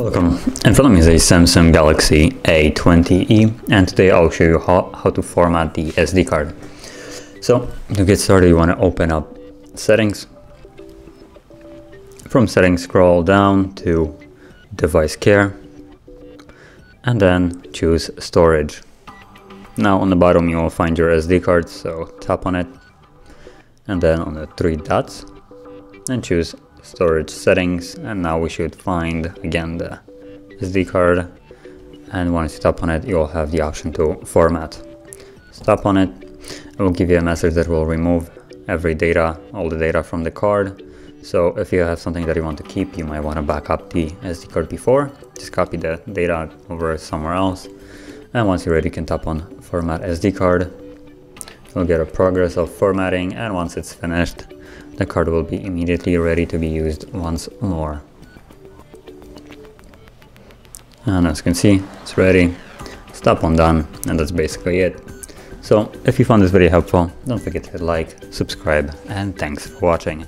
Welcome. In front of me is a Samsung Galaxy A20e and today I'll show you how, how to format the SD card. So to get started you want to open up settings. From settings scroll down to device care and then choose storage. Now on the bottom you will find your SD card so tap on it and then on the three dots and choose storage settings and now we should find again the SD card and once you tap on it you'll have the option to format. Tap on it, it will give you a message that will remove every data, all the data from the card. So if you have something that you want to keep, you might want to back up the SD card before. Just copy the data over somewhere else. And once you're ready, you can tap on format SD card. You'll get a progress of formatting and once it's finished, the card will be immediately ready to be used once more. And as you can see, it's ready. Stop on done, and that's basically it. So if you found this video helpful, don't forget to hit like, subscribe, and thanks for watching.